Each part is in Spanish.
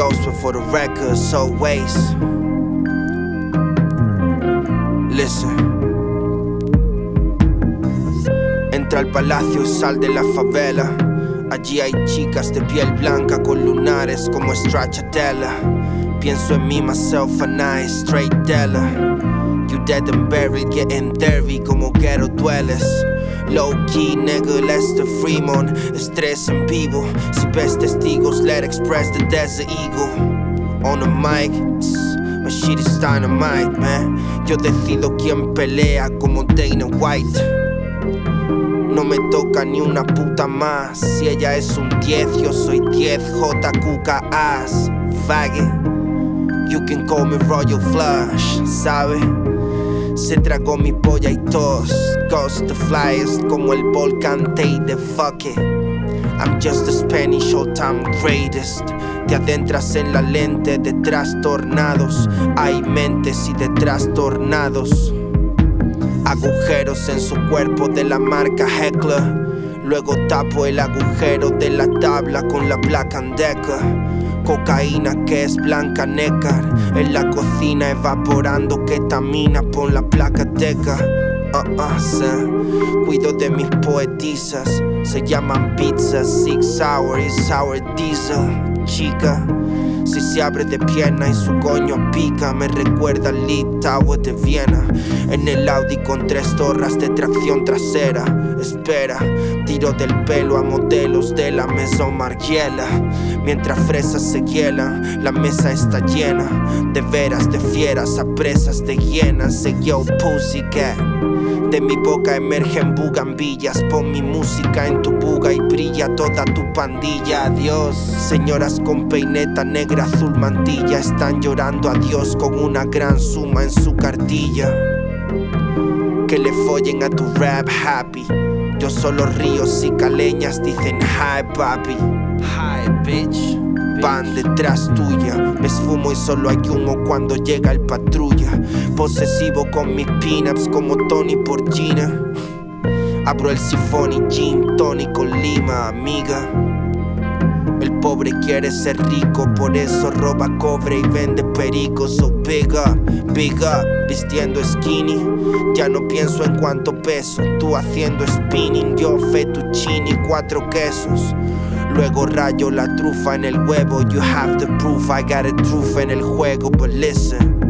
Ghost for the record, so waste. Listen. Entra al palacio y sal de la favela. Allí hay chicas de piel blanca con lunares como stracciatella. Pienso en mí, myself and I, straight Della. You dead and buried, getting dirty como quiero dueles. Low key, nigga, Lester Fremont. Estrés en vivo. Si ves testigos, let express the desert eagle. On the mic, my shit is dynamite, man. Yo decido quién pelea como Dana White. No me toca ni una puta más. Si ella es un 10, yo soy 10 JQK Ass. Faggot. You can call me Royal Flush, ¿sabe? Se tragó mi polla y tos. Ghost the flyest como el volcán de fuck it. I'm just the Spanish all time greatest. Te adentras en la lente de trastornados. Hay mentes y de trastornados. Agujeros en su cuerpo de la marca Heckler. Luego tapo el agujero de la tabla con la Black and Decker. Cocaína que es blanca nécar. En la cocina evaporando ketamina. Pon la placa teca. Uh -uh, sí. Cuido de mis poetisas. Se llaman pizzas. Six sour y sour diesel. Chica. Si se abre de pierna y su coño pica, me recuerda al Lead Tower de Viena. En el Audi con tres torres de tracción trasera. Espera, tiro del pelo a modelos de la Maison Margiela. Mientras fresas se hielan, la mesa está llena de veras, de fieras, a presas de hienas. Say yo, pussycat. De mi boca emergen bugambillas. Pon mi música en tu buga y brilla toda tu pandilla. Adiós. Señoras con peineta negra, azul mantilla están llorando a Dios con una gran suma en su cartilla. Que le follen a tu rap happy. Yo solo río si caleñas dicen hi papi. Hi bitch. Van detrás tuya, me esfumo y solo hay humo cuando llega el patrulla. Posesivo con mis pinups como Tony Porgina. Abro el sifón y gin, Tony con lima, amiga. Pobre quiere ser rico, por eso roba cobre y vende pericos. So big up, big up, vistiendo skinny. Ya no pienso en cuánto peso, tú haciendo spinning, yo fettuccini, cuatro quesos. Luego rayo la trufa en el huevo. You have the proof, I got a trufa en el juego, but listen.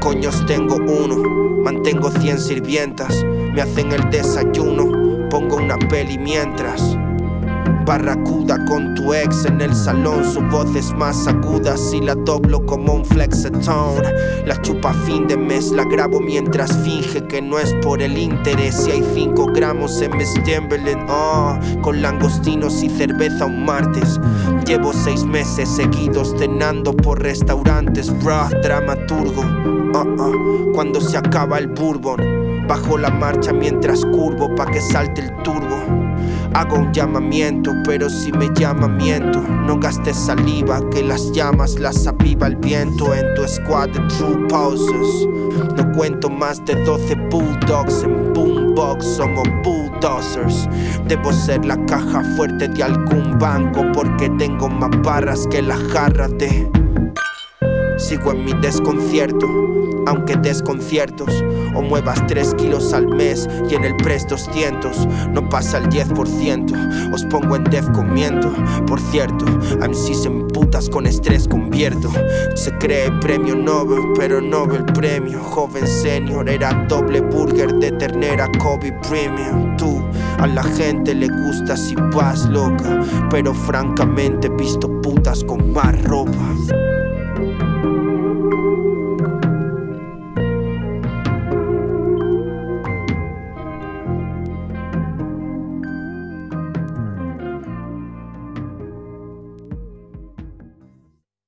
Coños tengo uno, mantengo cien sirvientas. Me hacen el desayuno, pongo una peli mientras. Barracuda con tu ex en el salón, su voz es más aguda si la doblo como un flexatone. La chupa a fin de mes, la grabo mientras finge que no es por el interés. Si hay 5 gramos en Timberland, oh, con langostinos y cerveza un martes. Llevo seis meses seguidos cenando por restaurantes, bruh, dramaturgo. Uh -uh, cuando se acaba el bourbon, bajo la marcha mientras curvo pa' que salte el turbo. Hago un llamamiento, pero si me llama miento. No gastes saliva, que las llamas las aviva el viento en tu squad de true poses. No cuento más de 12 bulldogs en boombox, somos bulldozers. Debo ser la caja fuerte de algún banco porque tengo más barras que las jarras de. Sigo en mi desconcierto, aunque desconciertos. O muevas 3 kilos al mes y en el press 200. No pasa el 10%, os pongo en def comiendo. Por cierto, MCs en putas con estrés convierto. Se cree premio Nobel, pero Nobel premio. Joven senior, era doble burger de ternera Kobe Premium. Tú, a la gente le gusta si vas loca. Pero francamente visto putas con más ropa.